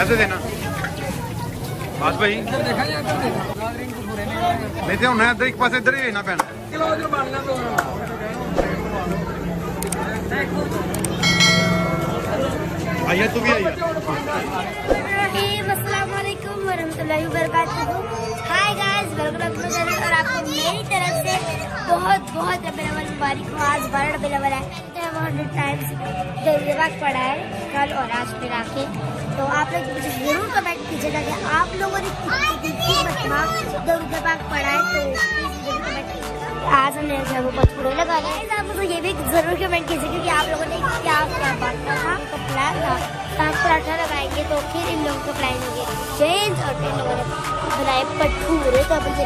ऐसे देना। बस भाई। नहीं तो हूँ इधर एक पास इधर ही भेजना पैना। आइए, तू भी आइए। और आपको मेरी तरफ़ से बहुत बहुत मुबारक हो। आज बारह डबल है। हम हंड्रेड टाइम्स दरुद पढ़ा है कल और आज मिला के तो आप लोग मुझे ज़रूर कमेंट कीजिएगा कि आप लोगों ने पाक पढ़ा है तो ज़रूर कमेंट कीजिएगा। आज हमने है वो पथुरे लगा लिया आप मुझे ये भी ज़रूर कमेंट कीजिएगा कि आप लोगों ने क्या क्या बात था तो प्लान था। पराठा लगाएँगे तो फिर इन लोगों का प्लान होंगे। चेंज और फिर इन लोगों ने बनाए पठूरे तो अभी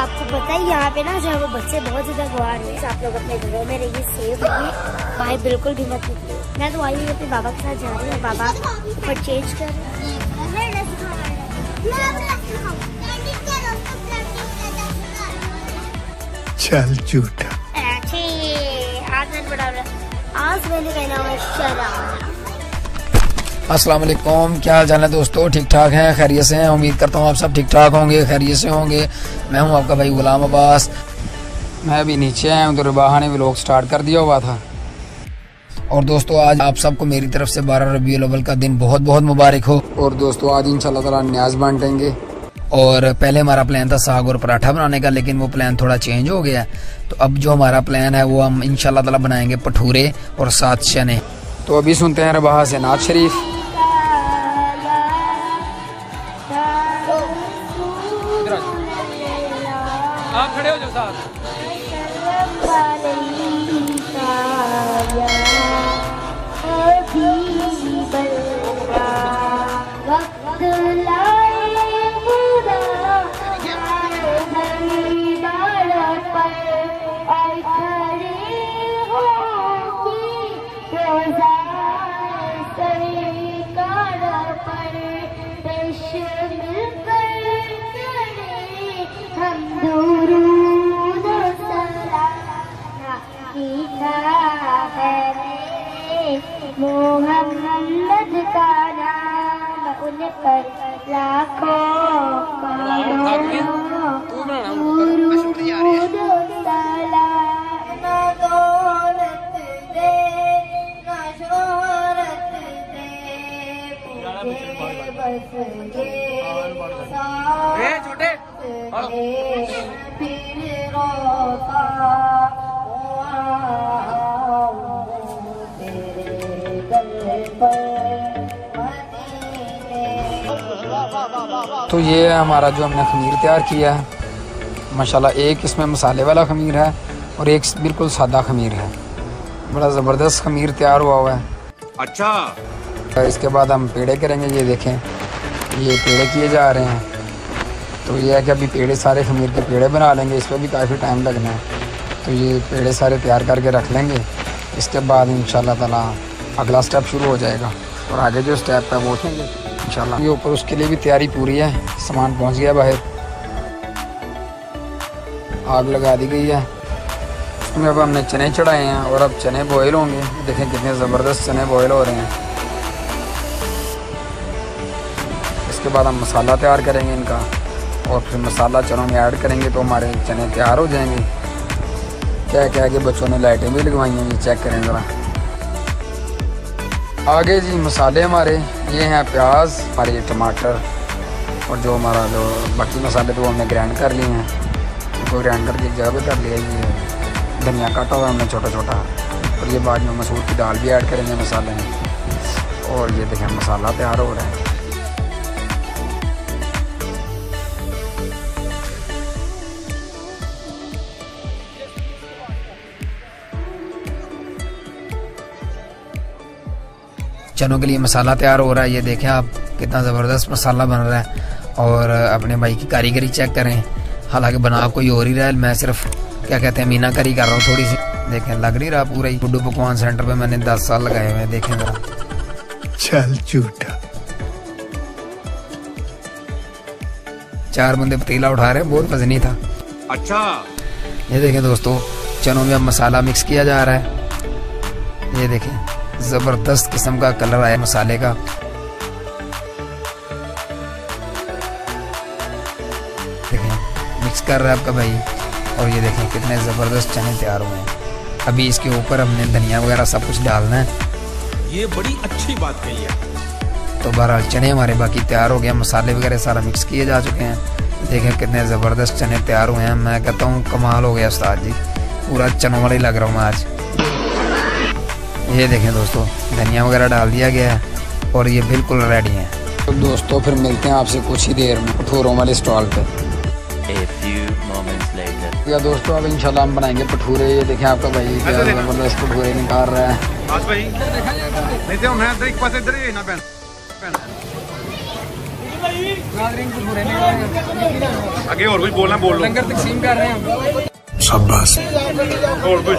आपको पता ही यहाँ पे ना जो है वो बच्चे बहुत ज़्यादा गुआर हुए तो आप लोग अपने घरों में रहिए सेफ़ रहिए। भाई बिल्कुल भी मत निकलिए। मैं तो आई हूँ अपने बाबा के साथ जा रही हूँ बाबा ऊपर चेंज कर चल झूठा। आज मैंने कहना है शराब। अस्सलाम वालेकुम क्या हाल चाल है दोस्तों? ठीक ठाक हैं? खैरियत से हैं? उम्मीद करता हूँ आप सब ठीक ठाक होंगे, खैरियत से होंगे। मैं हूँ आपका भाई गुलाम अब्बास। मैं अभी नीचे आया हूँ तो रिबाहा ने व्लॉग स्टार्ट कर दिया हुआ था। और दोस्तों, आज आप सबको मेरी तरफ़ से बारह रबी अव्वल का दिन बहुत बहुत मुबारक हो। और दोस्तों, आज इंशाल्लाह ताला न्याज बांटेंगे। और पहले हमारा प्लान था साग और पराठा बनाने का, लेकिन वो प्लान थोड़ा चेंज हो गया तो अब जो हमारा प्लान है, वो हम इंशाल्लाह ताला बनाएँगे पठूरे और सात चने। तो अभी सुनते हैं रबाहा से नाज शरीफ। वक्त लाए मोहम्मद का नाम उन पर लाखों करोड़ों दुरूद सलाम तो ये है हमारा जो हमने खमीर तैयार किया है माशाल्लाह एक इसमें मसाले वाला खमीर है और एक बिल्कुल सादा खमीर है। बड़ा ज़बरदस्त खमीर तैयार हुआ हुआ है। अच्छा। और इसके बाद हम पेड़े करेंगे ये देखें ये पेड़े किए जा रहे हैं। तो ये है कि अभी पेड़े सारे खमीर के पेड़े बना लेंगे इस पर भी काफ़ी टाइम लगना है। तो ये पेड़े सारे तैयार करके रख लेंगे इसके बाद इन ताला अगला स्टेप शुरू हो जाएगा। और आगे जो स्टेप है वो उठेंगे। इंशाल्लाह। ये ऊपर उसके लिए भी तैयारी पूरी है। सामान पहुँच गया बाहर। आग लगा दी गई है। अब हमने चने चढ़ाए हैं और अब चने बॉयल होंगे। देखें कितने ज़बरदस्त चने बॉयल हो रहे हैं। इसके बाद हम मसाला तैयार करेंगे इनका। और फिर मसाला चनों में ऐड करेंगे तो हमारे चने तैयार हो जाएँगे। क्या क्या कि बच्चों ने लाइटें भी लगवाई हैं, ये चेक करें ज़रा। आगे जी मसाले हमारे, ये हैं प्याज, हमारे ये टमाटर, और जो हमारा जो बाकी मसाले तो हमने ग्राइंड कर लिए हैं। उनको ग्राइंड करके एक जगह कर लिया ये धनिया काटा हुआ हमने छोटा छोटा और ये बाद में मसूर की दाल भी ऐड करेंगे मसाले में। और ये देखें, मसाला तैयार हो रहा है। चनों के लिए मसाला तैयार हो रहा है। ये देखें आप कितना ज़बरदस्त मसाला बन रहा है और अपने भाई की कारीगरी चेक करें। हालाँकि बना कोई और ही रहा है। मैं सिर्फ़ क्या कहते हैं मीना करी कर रहा हूँ थोड़ी सी। देखें लग नहीं रहा पूरा ही। गुड्डू पकवान सेंटर पे मैंने दस साल लगाए हुए हैं। देखें ज़रा। चल झूठा। चार बंदे पतीला उठा रहे हैं। बहुत वजनी था। अच्छा। ये देखें दोस्तों चनों में अब मसाला मिक्स किया जा रहा है। ये देखें। ज़बरदस्त किस्म का कलर आया मसाले का। देखें मिक्स कर रहा है आपका भाई। और ये देखें कितने ज़बरदस्त चने तैयार हुए हैं। अभी इसके ऊपर हमने धनिया वगैरह सब कुछ डालना है। ये बड़ी अच्छी बात कही है। तो बहरहाल चने हमारे बाकी तैयार हो गए मसाले वगैरह सारा मिक्स किए जा चुके हैं। देखें कितने ज़बरदस्त चने तैयार हुए हैं। मैं कहता हूँ कमाल हो गया उस्ताद जी। पूरा चनों वाला ही लग रहा हूँ मैं आज। ये देखें दोस्तों धनिया वगैरह डाल दिया गया है और ये बिल्कुल रेडी है। तो दोस्तों फिर मिलते हैं आपसे कुछ ही देर में भठूरों वाले स्टॉल पे। या दोस्तों अब इंशाल्लाह हम बनाएँगे भठूरे ये देखें आपका भाई अच्छा, ज़बरदस्त भठूरे निकाल रहा है। तो तो आगे और कुछ बोलना बोल लंगर तकसीम कर रहे हैं शाबाश। और कुछ।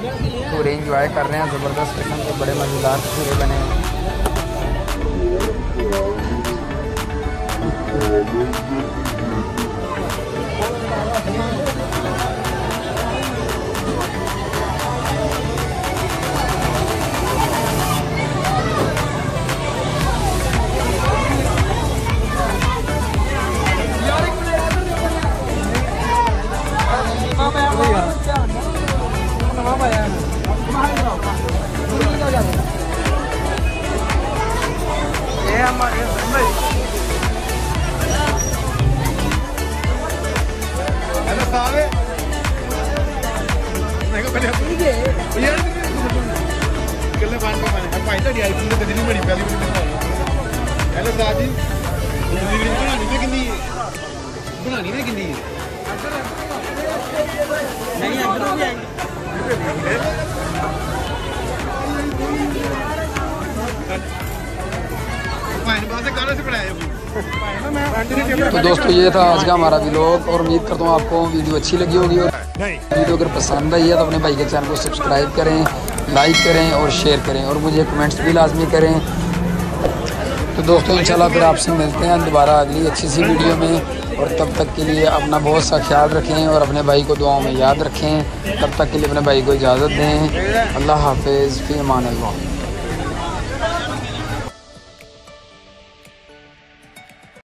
पूरे इंजॉय कर रहे हैं ज़बरदस्त किस्म के बड़े मज़ेदार पूरे बने हैं। ਬਣਾਣੀ ਮੈਂ ਕਿੰਨੀ ਨਹੀਂ ਅੰਦਰੋਂ ਵੀ ਆਈ ਭਾਈ ਨੇ ਬਾਸੇ ਕਾਹਦੇ ਸੇ ਪੜਾਇਆ तो दोस्तों ये था आज का हमारा व्लॉग और उम्मीद करता हूँ आपको वीडियो अच्छी लगी होगी और वीडियो अगर पसंद आई है तो अपने भाई के चैनल को सब्सक्राइब करें लाइक करें और शेयर करें और मुझे कमेंट्स भी लाजमी करें तो दोस्तों, इंशाल्लाह फिर आपसे मिलते हैं दोबारा अगली अच्छी सी वीडियो में। और तब तक के लिए अपना बहुत सा ख्याल रखें और अपने भाई को दुआओं में याद रखें। तब तक के लिए अपने भाई को इजाज़त दें। अल्लाह हाफिज़, फ़ी अमान